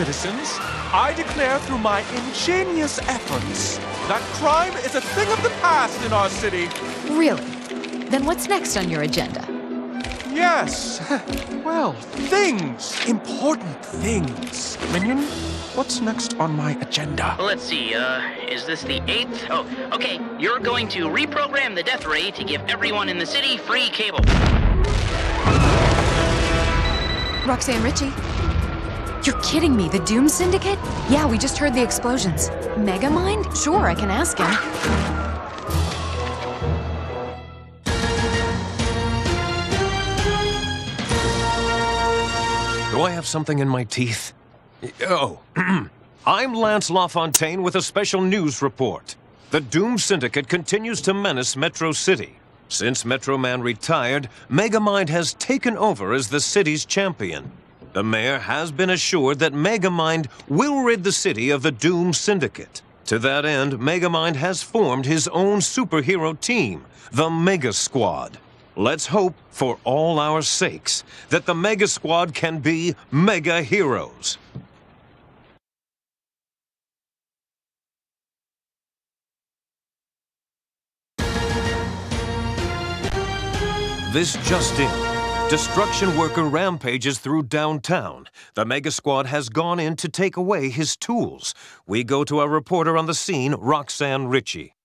Citizens, I declare through my ingenious efforts that crime is a thing of the past in our city. Really? Then what's next on your agenda? Yes. Well, things. Important things. Minion, what's next on my agenda? Let's see, uh, is this the 8th? Oh, okay. You're going to reprogram the death ray to give everyone in the city free cable. Roxanne Ritchie? You're kidding me, the Doom Syndicate? Yeah, we just heard the explosions. Megamind? Sure, I can ask him. Do I have something in my teeth? Oh, I'm Lance LaFontaine with a special news report. The Doom Syndicate continues to menace Metro City. Since Metro Man retired, Megamind has taken over as the city's champion. The mayor has been assured that Megamind will rid the city of the Doom Syndicate. To that end, Megamind has formed his own superhero team, the Mega Squad. Let's hope, for all our sakes, that the Mega Squad can be mega heroes. This just in. Destruction Worker rampages through downtown. The Mega Squad has gone in to take away his tools. We go to our reporter on the scene, Roxanne Ritchie.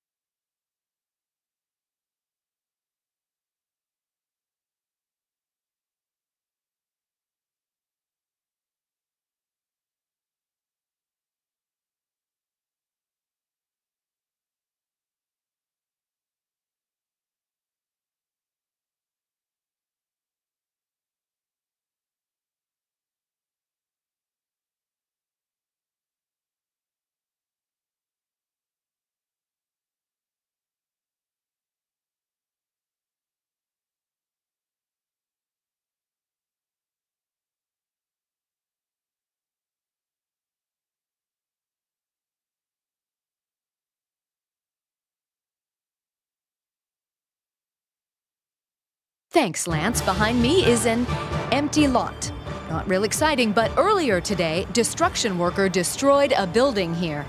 Thanks, Lance. Behind me is an empty lot. Not real exciting, but earlier today, Destruction Worker destroyed a building here.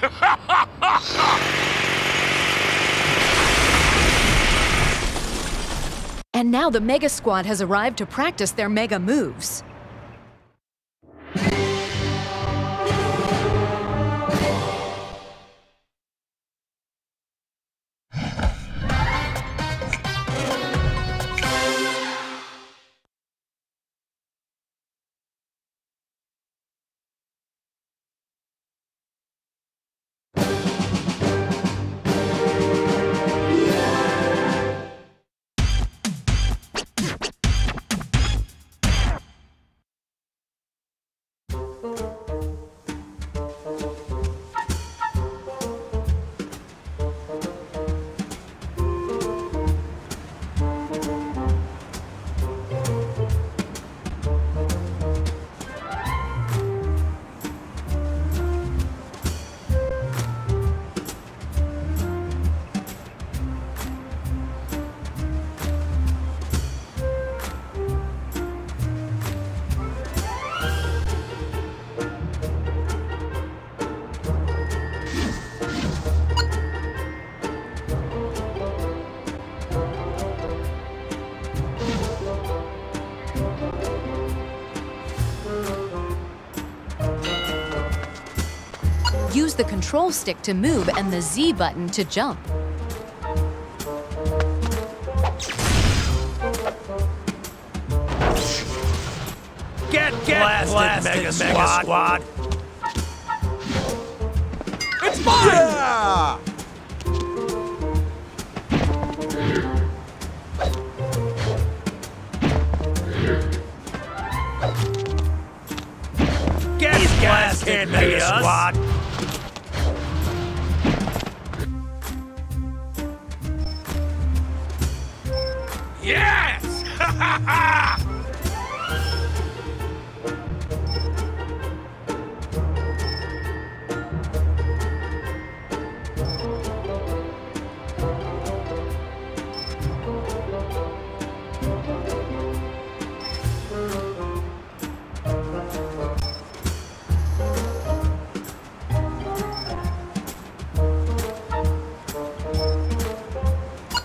and now the Mega Squad has arrived to practice their mega moves. The control stick to move and the Z button to jump. Get, get blasted, blasted Mega, Mega Squad. It's mine! Yeah! Get These blasted, Mega Squad.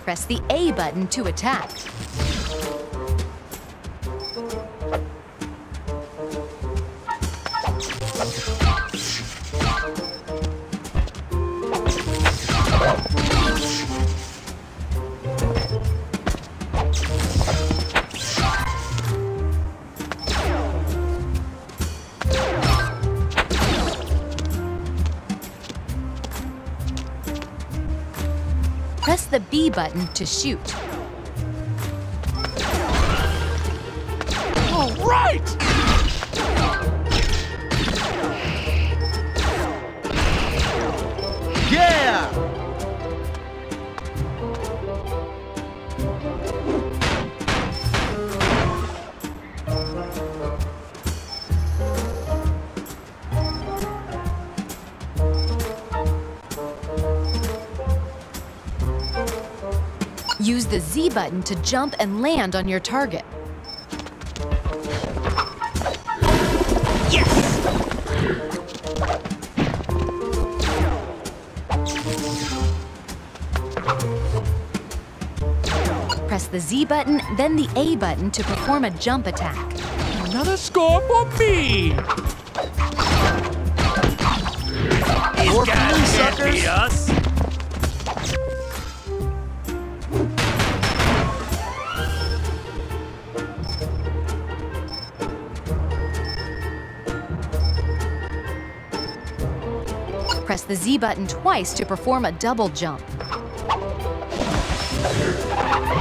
Press the A button to attack. Press the B button to shoot. All right! Use the Z button to jump and land on your target. Yes! Press the Z button, then the A button to perform a jump attack. Another score for me! These More guys for you, can't suckers. Press the Z button twice to perform a double jump.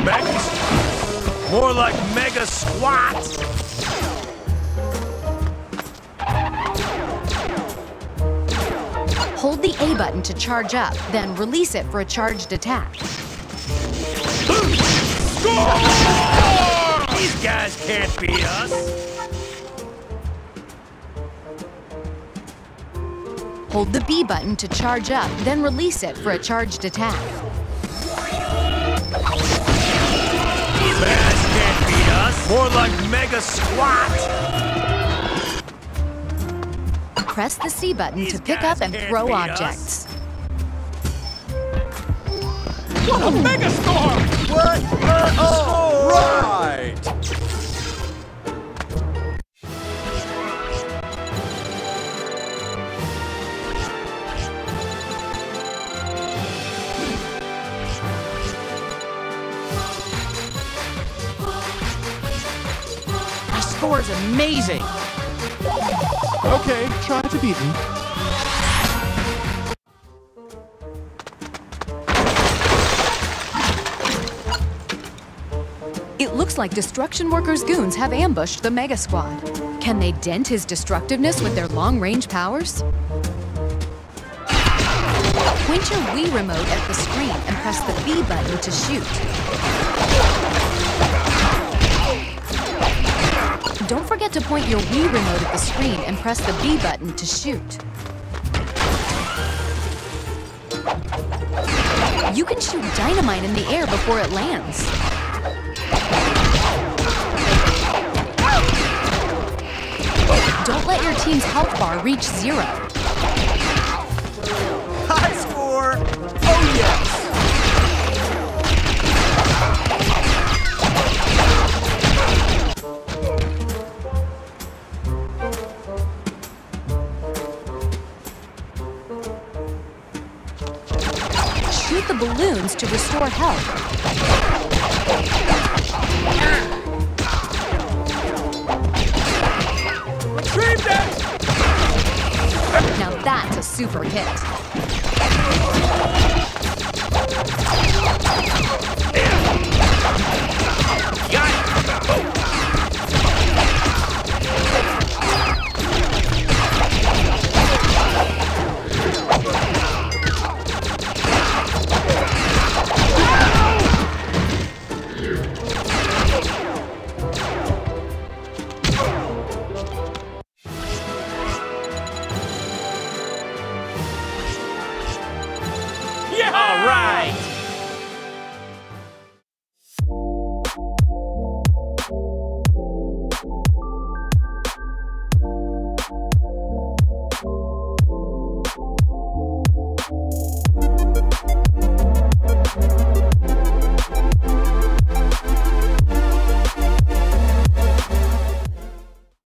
Megas? More like Mega Squats. Hold the A button to charge up, then release it for a charged attack. These guys can't beat us. Hold the B button to charge up, then release it for a charged attack. These guys can't beat us. More like Mega Squat. Press the C button These to pick up and throw beat us. objects. What a mega score! What? Uh, all score is amazing! Okay, try to beat me. It looks like Destruction Workers goons have ambushed the Mega Squad. Can they dent his destructiveness with their long-range powers? Point your Wii remote at the screen and press the B button to shoot. Don't forget to point your Wii remote at the screen and press the B button to shoot. You can shoot dynamite in the air before it lands. Don't let your team's health bar reach zero. High score! Oh, yes! Complete the balloons to restore health. Now that's a super hit. Got it! right.